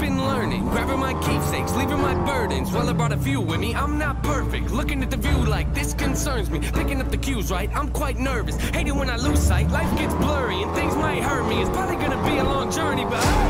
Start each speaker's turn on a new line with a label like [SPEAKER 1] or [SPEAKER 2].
[SPEAKER 1] been learning. Grabbing my keepsakes, leaving my burdens. Well, I brought a few with me. I'm not perfect. Looking at the view like this concerns me. Picking up the cues, right? I'm quite nervous. Hating when I lose sight. Life gets blurry and things might hurt me. It's probably gonna be a long journey, but.